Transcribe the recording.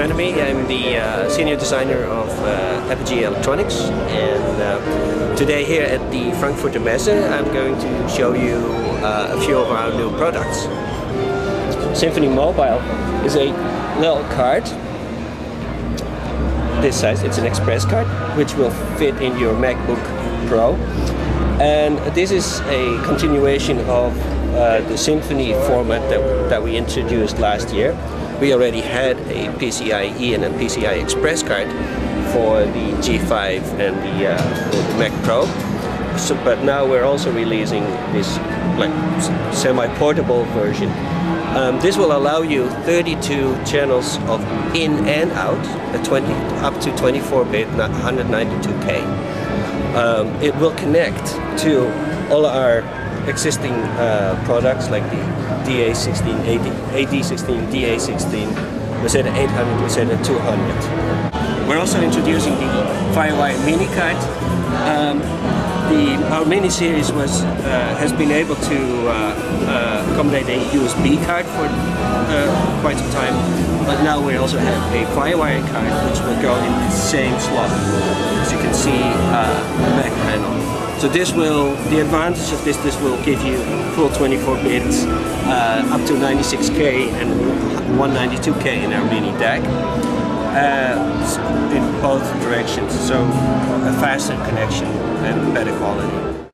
Jeremy. I'm the uh, senior designer of uh, Apogee Electronics and uh, today here at the Frankfurter Messe I'm going to show you uh, a few of our new products. Symphony Mobile is a little card this size, it's an express card which will fit in your MacBook Pro and this is a continuation of uh, the Symphony format that, that we introduced last year we already had a PCIe and a PCI Express card for the G5 and the, uh, Mac Pro. So, but now we're also releasing this like semi-portable version. Um, this will allow you 32 channels of in and out, at 20 up to 24-bit, 192K. Um, it will connect to all our existing uh, products like the DA16, AD, AD16, DA16, Rosetta 800, Rosetta 200. We're also introducing the FireWire Mini card. Um, the, our mini series was uh, has been able to uh, uh, accommodate a USB card for uh, quite some time, but now we also have a FireWire card which will go in the same slot. As you can see, So this will, the advantage of this, this will give you full 24 bits uh, up to 96K and 192K in our mini DAC uh, in both directions. So a faster connection and better quality.